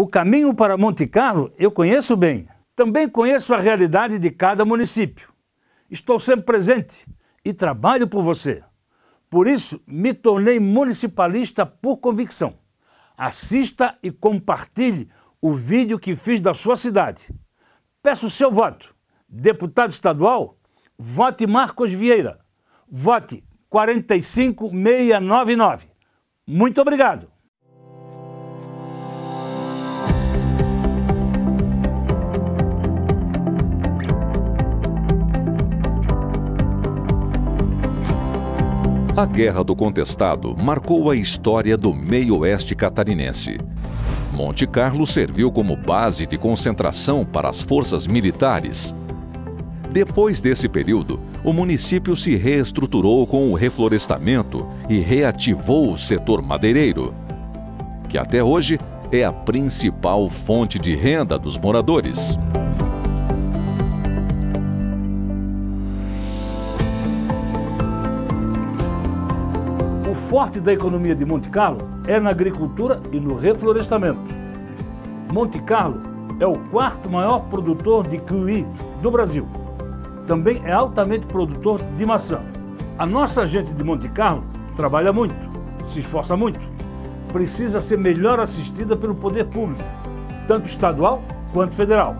O caminho para Monte Carlo eu conheço bem. Também conheço a realidade de cada município. Estou sempre presente e trabalho por você. Por isso, me tornei municipalista por convicção. Assista e compartilhe o vídeo que fiz da sua cidade. Peço o seu voto. Deputado estadual, vote Marcos Vieira. Vote 45699. Muito obrigado. A Guerra do Contestado marcou a história do meio-oeste catarinense. Monte Carlo serviu como base de concentração para as forças militares. Depois desse período, o município se reestruturou com o reflorestamento e reativou o setor madeireiro, que até hoje é a principal fonte de renda dos moradores. Forte da economia de Monte Carlo é na agricultura e no reflorestamento. Monte Carlo é o quarto maior produtor de kiwi do Brasil também é altamente produtor de maçã. A nossa gente de Monte Carlo trabalha muito, se esforça muito. Precisa ser melhor assistida pelo poder público, tanto estadual quanto federal.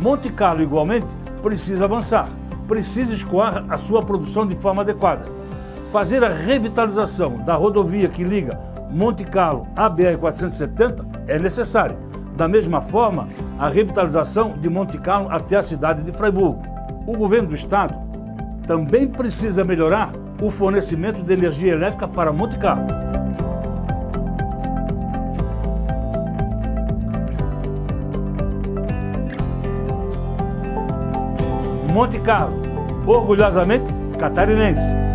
Monte Carlo, igualmente, precisa avançar, precisa escoar a sua produção de forma adequada. Fazer a revitalização da rodovia que liga Monte Carlo à BR-470 é necessário. Da mesma forma, a revitalização de Monte Carlo até a cidade de Freiburg o governo do estado também precisa melhorar o fornecimento de energia elétrica para Monte Carlo. Monte Carlo, orgulhosamente catarinense.